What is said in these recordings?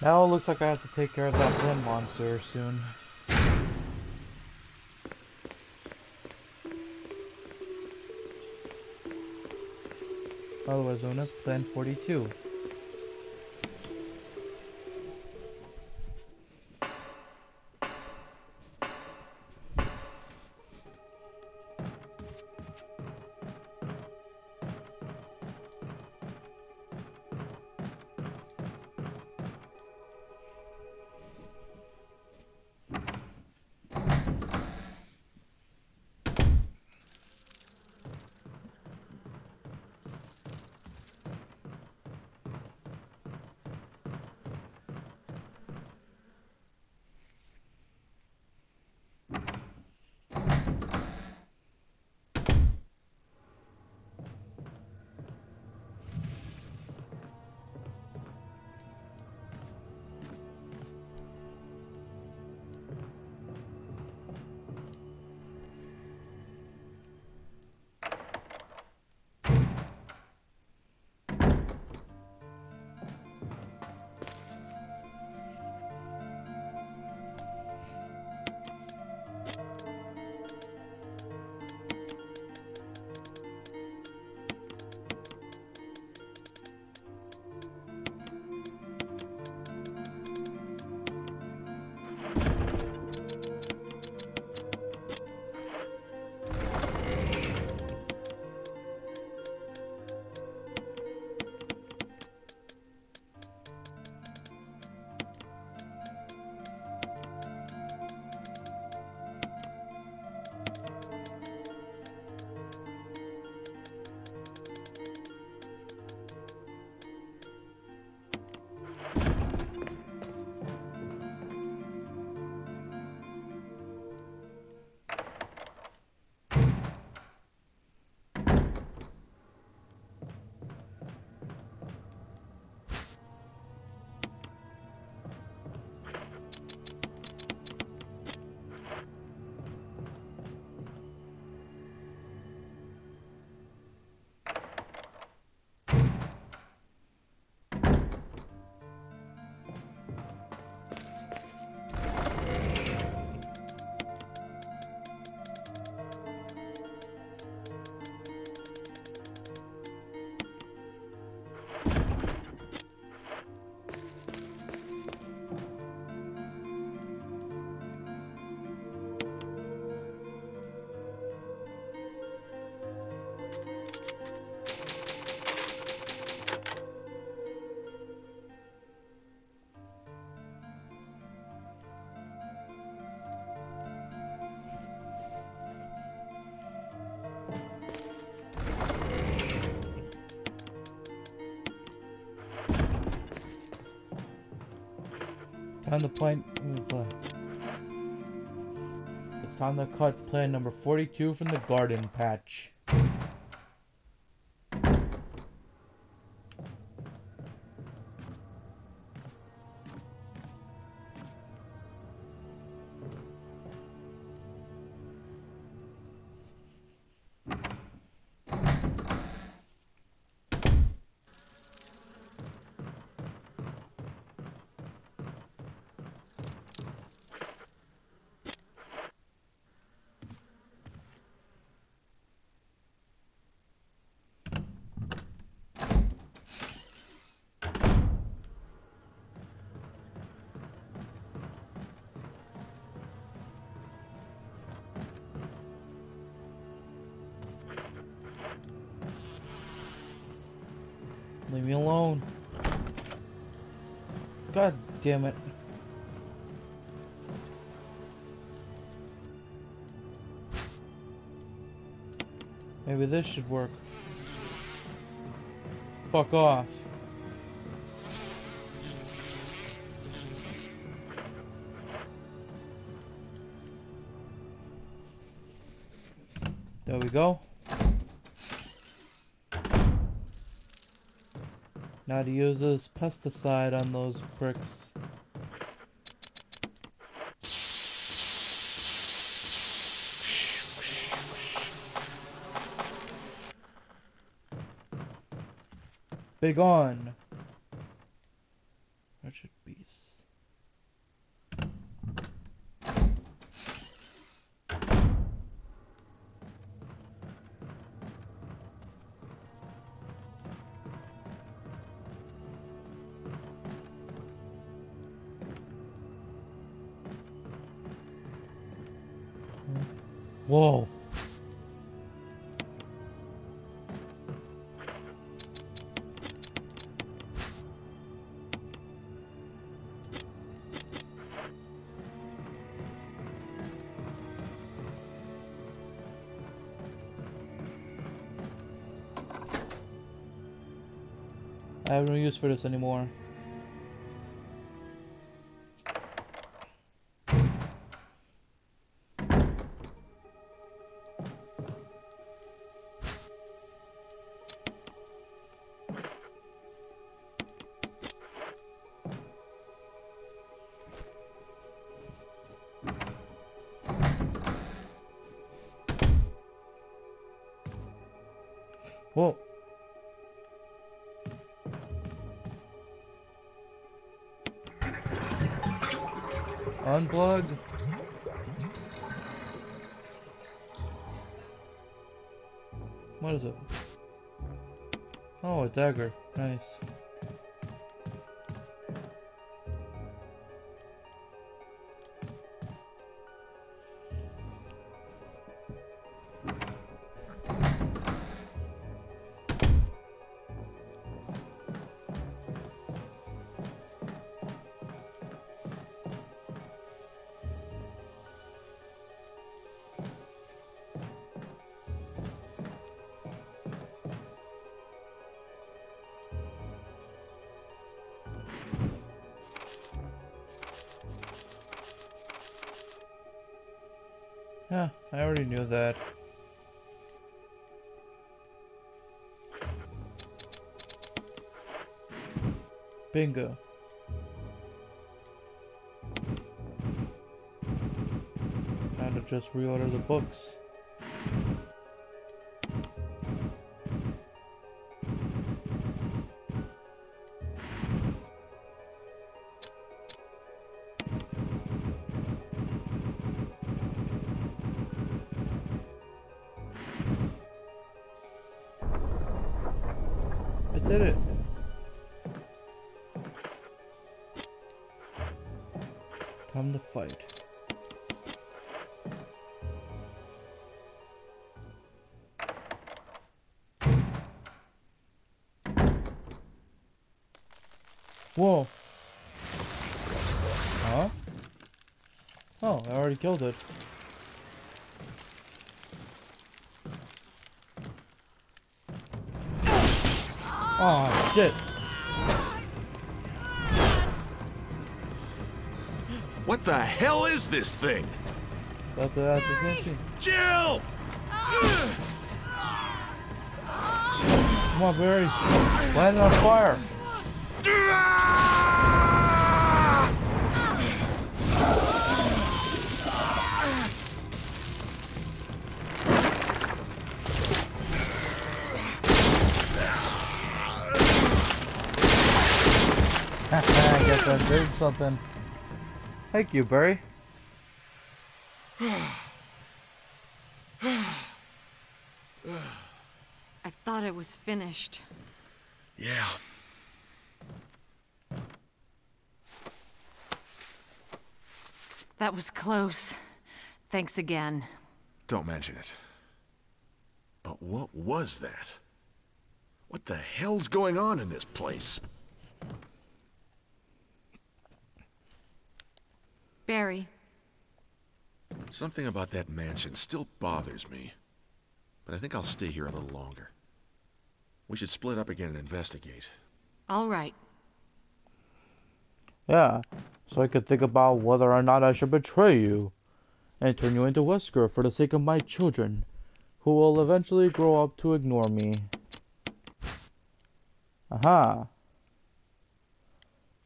Now it looks like I have to take care of that plant monster soon. Otherwise known as Plant 42. Time to plan. It's time to cut plan number 42 from the garden patch. Leave me alone. God damn it. Maybe this should work. Fuck off. There we go. Now to use this pesticide on those pricks. Big Whoa. I have no use for this anymore. Whoa. Unplug. What is it? Oh, a dagger. Nice. Yeah, I already knew that. Bingo. Time to just reorder the books. Did it. Time to fight. Whoa. Huh? Oh, I already killed it. Oh shit. What the hell is this thing? Uh, that's the is empty. Jill! Come on, Barry. Land on fire. Ah! I guess I something. Thank you, Barry. I thought it was finished. Yeah. That was close. Thanks again. Don't mention it. But what was that? What the hell's going on in this place? Barry, Something about that mansion still bothers me. But I think I'll stay here a little longer. We should split up again and investigate. all right. Yeah, so I could think about whether or not I should betray you and turn you into Wesker for the sake of my children, who will eventually grow up to ignore me. Aha!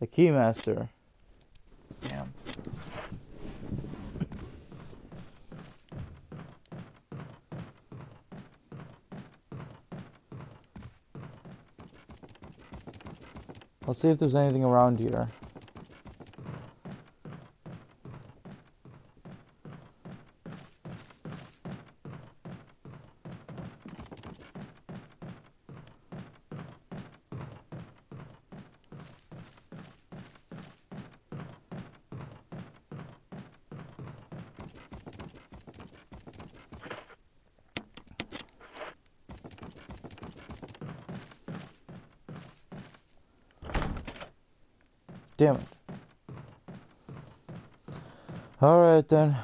The Keymaster. Damn. Let's see if there's anything around here. Damn it. Alright then.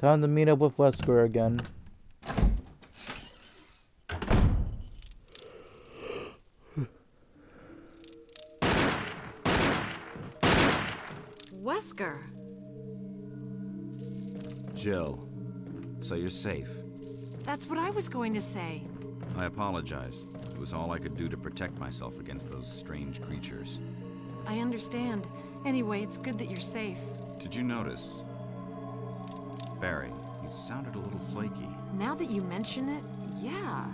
Time to meet up with Wesker again. Jill, so you're safe. That's what I was going to say. I apologize. It was all I could do to protect myself against those strange creatures. I understand. Anyway, it's good that you're safe. Did you notice? Barry, he sounded a little flaky. Now that you mention it, yeah.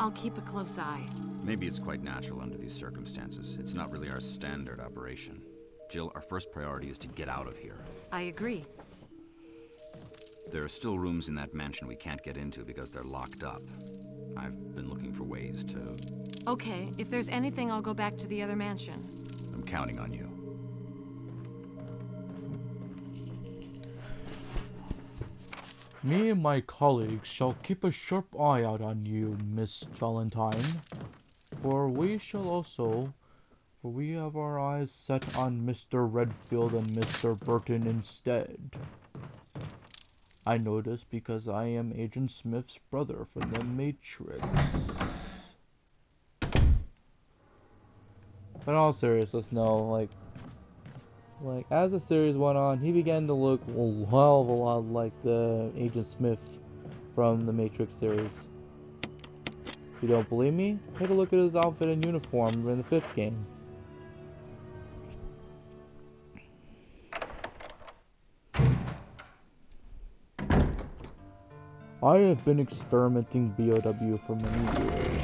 I'll keep a close eye. Maybe it's quite natural under these circumstances. It's not really our standard operation. Jill, our first priority is to get out of here. I agree. There are still rooms in that mansion we can't get into because they're locked up. I've been looking for ways to... Okay, if there's anything, I'll go back to the other mansion. I'm counting on you. Me and my colleagues shall keep a sharp eye out on you, Miss Valentine. For we shall also, for we have our eyes set on Mr. Redfield and Mr. Burton instead. I know this because I am Agent Smith's brother from the Matrix. But in all seriousness, no, like, like as the series went on, he began to look a hell of a lot like the Agent Smith from the Matrix series. If you don't believe me, take a look at his outfit and uniform in the fifth game. I have been experimenting BOW for many years.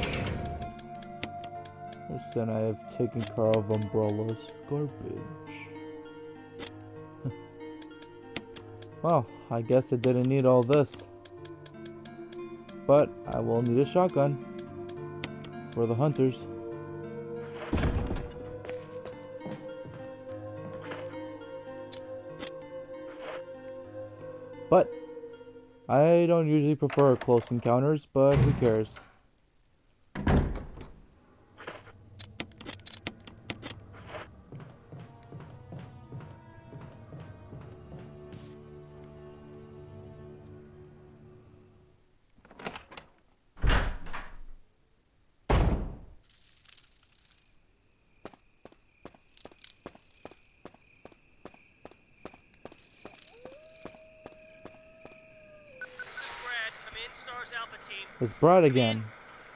Since then I have taken care of Umbrella's garbage. well, I guess I didn't need all this. But I will need a shotgun. For the hunters. But I don't usually prefer close encounters, but who cares? It's Brad again.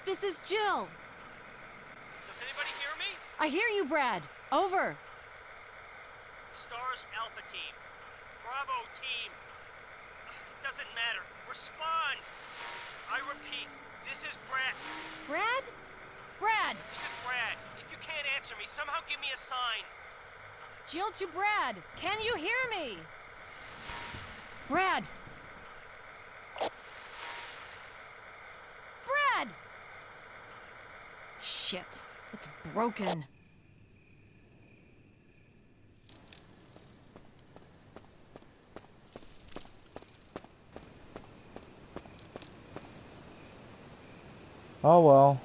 This is Jill. Does anybody hear me? I hear you, Brad. Over. Stars Alpha Team. Bravo Team. It doesn't matter. Respond. I repeat, this is Brad. Brad? Brad! This is Brad. If you can't answer me, somehow give me a sign. Jill to Brad. Can you hear me? Brad! Brad! Shit. It's broken. Oh well.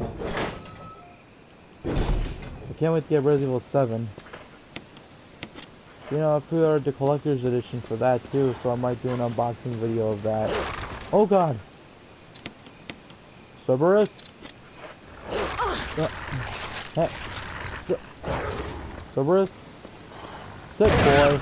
I can't wait to get Resident Evil 7. You know, I pre-ordered the collector's edition for that too, so I might do an unboxing video of that. Oh god! Cerberus? Cerberus? Sick boy.